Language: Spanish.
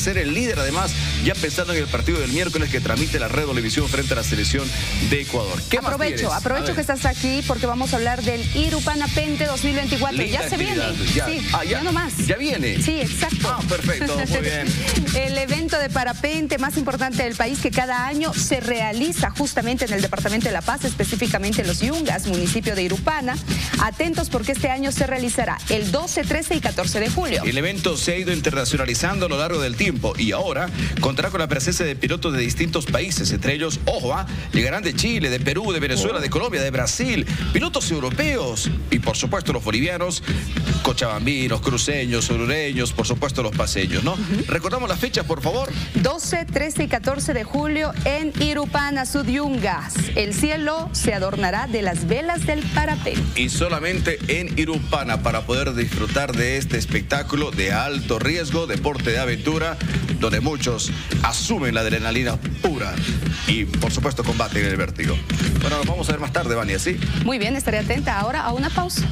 de ser el líder, además, ya pensando en el partido del miércoles que transmite la red televisión frente a la selección de Ecuador. ¿Qué aprovecho, aprovecho que estás aquí porque vamos a hablar del Irupana Pente 2024. ya se viene. Ya. Sí, ah, ya, nomás. Ya viene. Sí, exacto. Ah, perfecto, muy bien. el evento de parapente más importante del país que cada año se realiza justamente en el departamento de La Paz, específicamente en los Yungas, municipio de Irupana. Atentos porque este año se realizará el 12, 13 y 14 de julio. El evento se ha ido internacionalizando a lo largo del tiempo y ahora contará con la presencia de pilotos de distintos países, entre ellos, ojo, ¿ah? llegarán de Chile, de Perú, de Venezuela, de Colombia, de Brasil, pilotos europeos y por supuesto los bolivianos, cochabambinos, cruceños, orureños, por supuesto los paseños, ¿no? Recordamos las fechas, por favor. 12, 13 y 14 de julio en Irupana, Sudyungas. El cielo se adornará de las velas del parapente. Y solamente en Irupana para poder disfrutar de este espectáculo de alto riesgo, deporte de aventura, donde muchos asumen la adrenalina pura y por supuesto combaten el vértigo. Bueno, nos vamos a ver más tarde, Vania, ¿sí? Muy bien, estaré atenta ahora a una pausa.